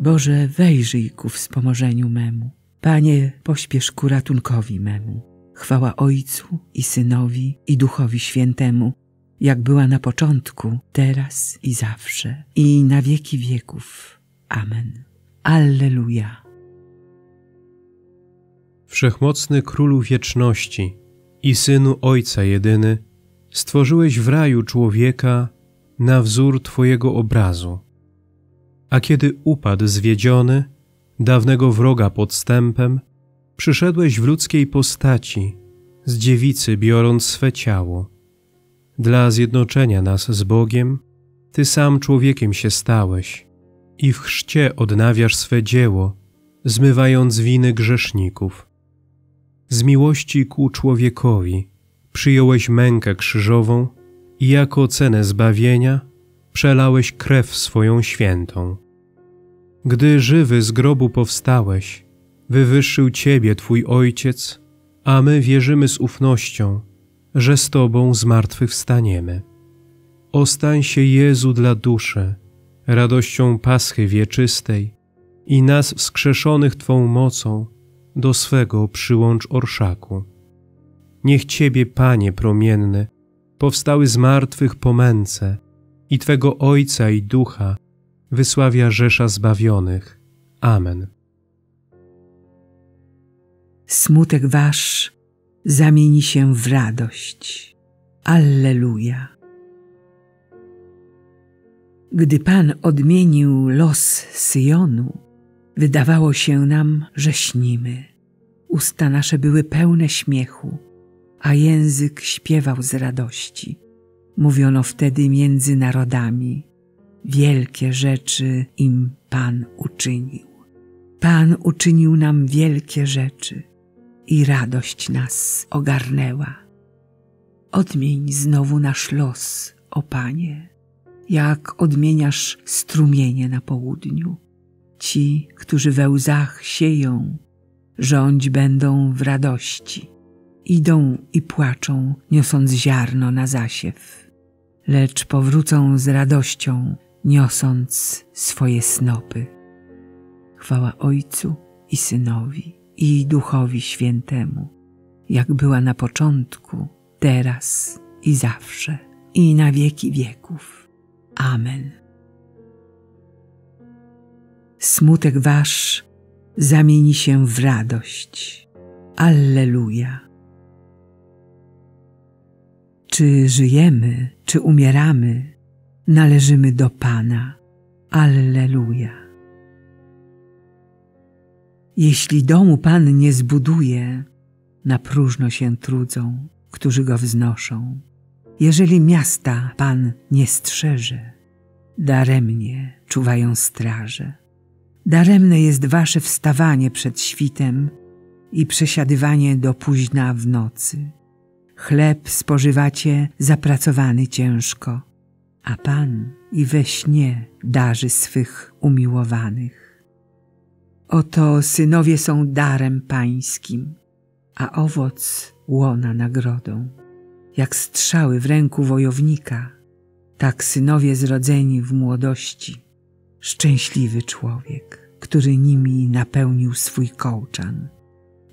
Boże, wejrzyj ku wspomożeniu memu. Panie, pośpiesz ku ratunkowi memu. Chwała Ojcu i Synowi i Duchowi Świętemu, jak była na początku, teraz i zawsze, i na wieki wieków. Amen. Alleluja. Wszechmocny Królu Wieczności i Synu Ojca Jedyny, stworzyłeś w raju człowieka na wzór Twojego obrazu. A kiedy upadł zwiedziony, dawnego wroga podstępem, przyszedłeś w ludzkiej postaci, z dziewicy biorąc swe ciało. Dla zjednoczenia nas z Bogiem, Ty sam człowiekiem się stałeś i w chrzcie odnawiasz swe dzieło, zmywając winy grzeszników. Z miłości ku człowiekowi przyjąłeś mękę krzyżową i jako cenę zbawienia przelałeś krew swoją świętą. Gdy żywy z grobu powstałeś, wywyższył Ciebie Twój Ojciec, a my wierzymy z ufnością, że z Tobą zmartwychwstaniemy. Ostań się Jezu dla duszy, radością Paschy wieczystej i nas wskrzeszonych Twą mocą do swego przyłącz orszaku. Niech Ciebie, Panie promienny, powstały z martwych po męce i Twego Ojca i Ducha wysławia rzesza zbawionych. Amen. Smutek Wasz zamieni się w radość. Alleluja. Gdy Pan odmienił los Syjonu, wydawało się nam, że śnimy. Usta nasze były pełne śmiechu, a język śpiewał z radości. Mówiono wtedy między narodami: Wielkie rzeczy im Pan uczynił. Pan uczynił nam wielkie rzeczy i radość nas ogarnęła. Odmień znowu nasz los, o Panie, jak odmieniasz strumienie na południu. Ci, którzy we łzach sieją, rządź będą w radości. Idą i płaczą, niosąc ziarno na zasiew, lecz powrócą z radością, niosąc swoje snopy. Chwała Ojcu i Synowi i Duchowi Świętemu, jak była na początku, teraz i zawsze, i na wieki wieków. Amen. Smutek wasz zamieni się w radość. Alleluja. Czy żyjemy, czy umieramy, należymy do Pana. Alleluja. Jeśli domu Pan nie zbuduje, na próżno się trudzą, którzy go wznoszą. Jeżeli miasta Pan nie strzeże, daremnie czuwają straże. Daremne jest wasze wstawanie przed świtem i przesiadywanie do późna w nocy. Chleb spożywacie zapracowany ciężko, a Pan i we śnie darzy swych umiłowanych. Oto synowie są darem pańskim, a owoc łona nagrodą. Jak strzały w ręku wojownika, tak synowie zrodzeni w młodości. Szczęśliwy człowiek, który nimi napełnił swój kołczan.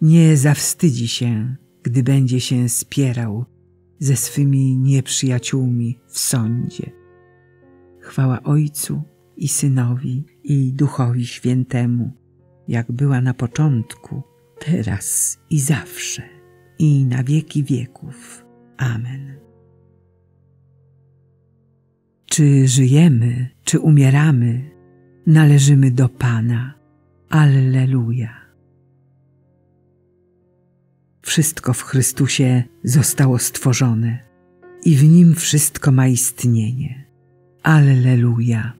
Nie zawstydzi się, gdy będzie się spierał ze swymi nieprzyjaciółmi w sądzie. Chwała Ojcu i Synowi i Duchowi Świętemu, jak była na początku, teraz i zawsze, i na wieki wieków. Amen. Czy żyjemy, czy umieramy, należymy do Pana. Alleluja. Wszystko w Chrystusie zostało stworzone i w Nim wszystko ma istnienie. Alleluja.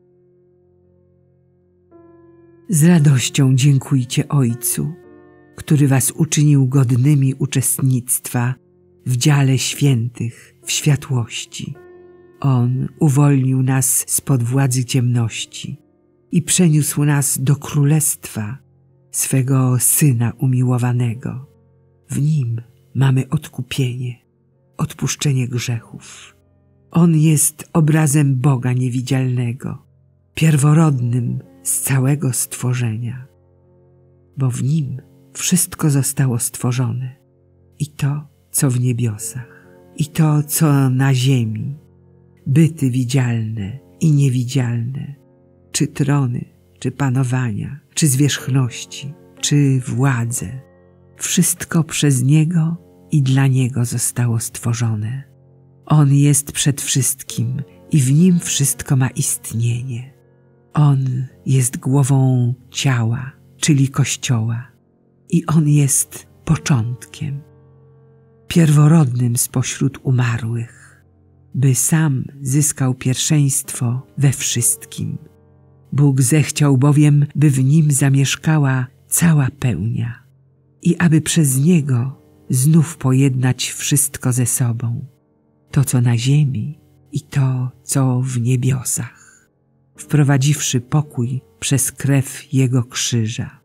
Z radością dziękujcie Ojcu, który was uczynił godnymi uczestnictwa w dziale świętych w światłości. On uwolnił nas spod władzy ciemności i przeniósł nas do królestwa swego Syna umiłowanego. W Nim mamy odkupienie, odpuszczenie grzechów. On jest obrazem Boga niewidzialnego, pierworodnym z całego stworzenia, bo w nim wszystko zostało stworzone. I to, co w niebiosach, i to, co na ziemi, byty widzialne i niewidzialne, czy trony, czy panowania, czy zwierzchności, czy władze. Wszystko przez Niego i dla Niego zostało stworzone. On jest przed wszystkim i w Nim wszystko ma istnienie. On jest głową ciała, czyli Kościoła, i On jest początkiem, pierworodnym spośród umarłych, by sam zyskał pierwszeństwo we wszystkim. Bóg zechciał bowiem, by w nim zamieszkała cała pełnia i aby przez niego znów pojednać wszystko ze sobą, to co na ziemi i to, co w niebiosach, wprowadziwszy pokój przez krew Jego krzyża.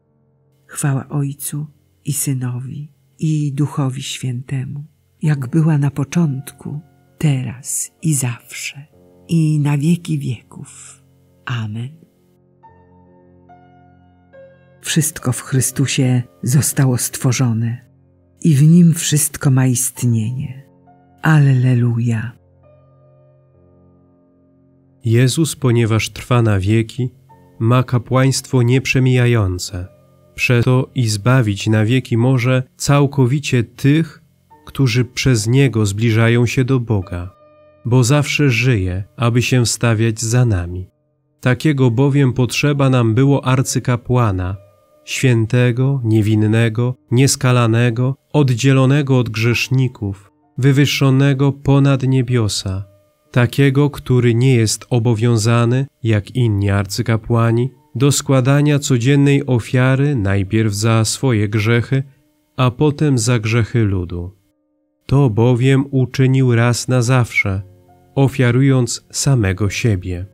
Chwała Ojcu i Synowi i Duchowi Świętemu, jak była na początku, teraz i zawsze, i na wieki wieków. Amen. Wszystko w Chrystusie zostało stworzone i w Nim wszystko ma istnienie. Alleluja. Jezus, ponieważ trwa na wieki, ma kapłaństwo nieprzemijające. Przeto i zbawić na wieki może całkowicie tych, którzy przez Niego zbliżają się do Boga, bo zawsze żyje, aby się stawiać za nami. Takiego bowiem potrzeba nam było arcykapłana, świętego, niewinnego, nieskalanego, oddzielonego od grzeszników, wywyższonego ponad niebiosa, takiego, który nie jest obowiązany, jak inni arcykapłani, do składania codziennej ofiary najpierw za swoje grzechy, a potem za grzechy ludu. To bowiem uczynił raz na zawsze, ofiarując samego siebie.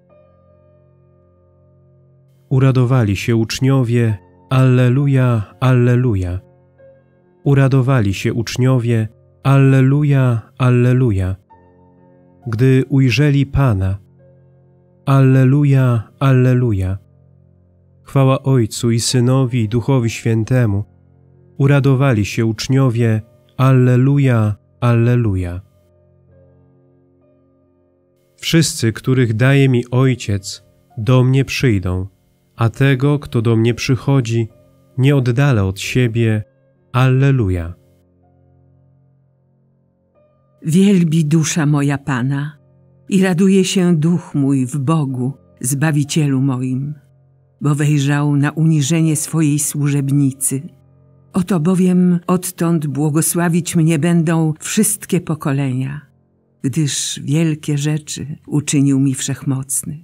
Uradowali się uczniowie, Alleluja, Alleluja. Uradowali się uczniowie, Alleluja, Alleluja. Gdy ujrzeli Pana, Alleluja, Alleluja. Chwała Ojcu i Synowi i Duchowi Świętemu. Uradowali się uczniowie, Alleluja, Alleluja. Wszyscy, których daje mi Ojciec, do mnie przyjdą a tego, kto do mnie przychodzi, nie oddalę od siebie. Alleluja. Wielbi dusza moja Pana i raduje się duch mój w Bogu, Zbawicielu moim, bo wejrzał na uniżenie swojej służebnicy. Oto bowiem odtąd błogosławić mnie będą wszystkie pokolenia, gdyż wielkie rzeczy uczynił mi wszechmocny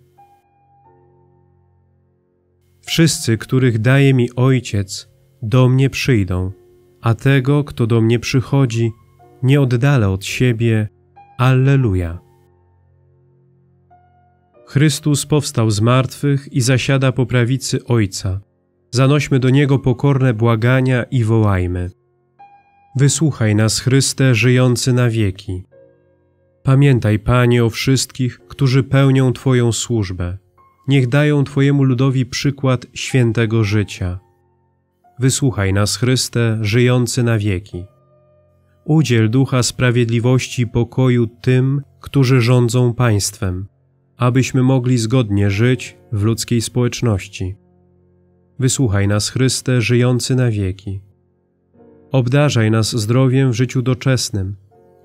Wszyscy, których daje mi Ojciec, do mnie przyjdą, a tego, kto do mnie przychodzi, nie oddalę od siebie. Alleluja. Chrystus powstał z martwych i zasiada po prawicy Ojca. Zanośmy do Niego pokorne błagania i wołajmy. Wysłuchaj nas, Chryste, żyjący na wieki. Pamiętaj, Panie, o wszystkich, którzy pełnią Twoją służbę niech dają Twojemu ludowi przykład świętego życia. Wysłuchaj nas, Chryste, żyjący na wieki. Udziel ducha sprawiedliwości i pokoju tym, którzy rządzą państwem, abyśmy mogli zgodnie żyć w ludzkiej społeczności. Wysłuchaj nas, Chryste, żyjący na wieki. Obdarzaj nas zdrowiem w życiu doczesnym.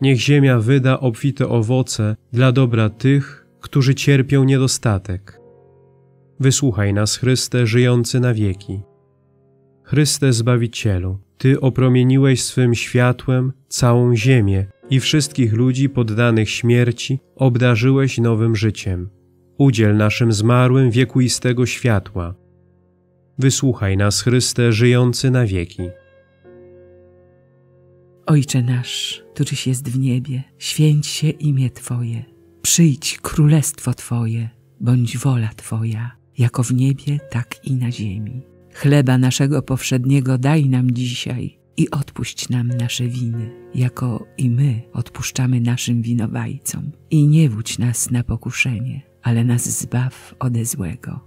Niech ziemia wyda obfite owoce dla dobra tych, którzy cierpią niedostatek. Wysłuchaj nas, Chryste, żyjący na wieki. Chryste Zbawicielu, Ty opromieniłeś swym światłem całą ziemię i wszystkich ludzi poddanych śmierci obdarzyłeś nowym życiem. Udziel naszym zmarłym wiekuistego światła. Wysłuchaj nas, Chryste, żyjący na wieki. Ojcze nasz, któryś jest w niebie, święć się imię Twoje. Przyjdź królestwo Twoje, bądź wola Twoja, jako w niebie, tak i na ziemi. Chleba naszego powszedniego daj nam dzisiaj i odpuść nam nasze winy, jako i my odpuszczamy naszym winowajcom. I nie wódź nas na pokuszenie, ale nas zbaw ode złego.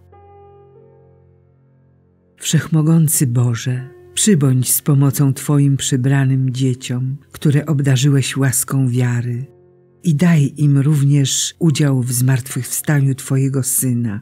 Wszechmogący Boże, przybądź z pomocą Twoim przybranym dzieciom, które obdarzyłeś łaską wiary i daj im również udział w zmartwychwstaniu Twojego Syna,